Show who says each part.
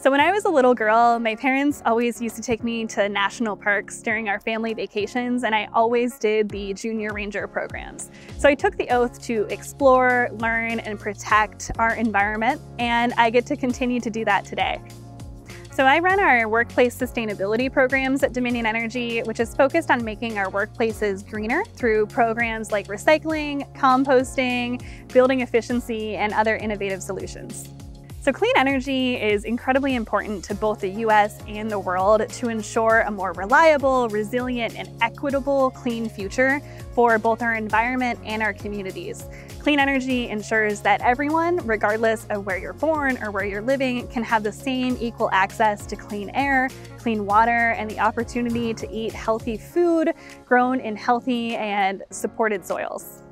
Speaker 1: So when I was a little girl, my parents always used to take me to national parks during our family vacations, and I always did the junior ranger programs. So I took the oath to explore, learn, and protect our environment, and I get to continue to do that today. So I run our workplace sustainability programs at Dominion Energy, which is focused on making our workplaces greener through programs like recycling, composting, building efficiency, and other innovative solutions. So clean energy is incredibly important to both the US and the world to ensure a more reliable, resilient, and equitable clean future for both our environment and our communities. Clean energy ensures that everyone, regardless of where you're born or where you're living, can have the same equal access to clean air, clean water, and the opportunity to eat healthy food grown in healthy and supported soils.